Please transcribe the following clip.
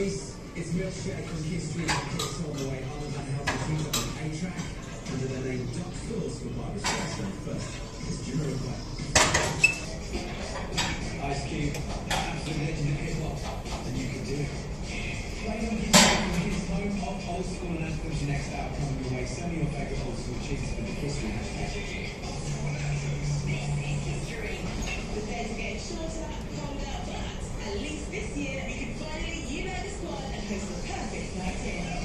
Boys, it's Milkshake on Kisstory. Kiss all the way home and helping teams on the A-track. Under the name Duck Sauce for Barbra Streisand first. It's Jamiroquai. Ice Cube, absolute legend of hip-hop. And you can do it. Playing on Street, Kiss home of old school anthems next out coming your way. Send me your favourite old school tunes with the Street hashtag. The shorter, colder, but at least this year unite the squad and host the perfect night in.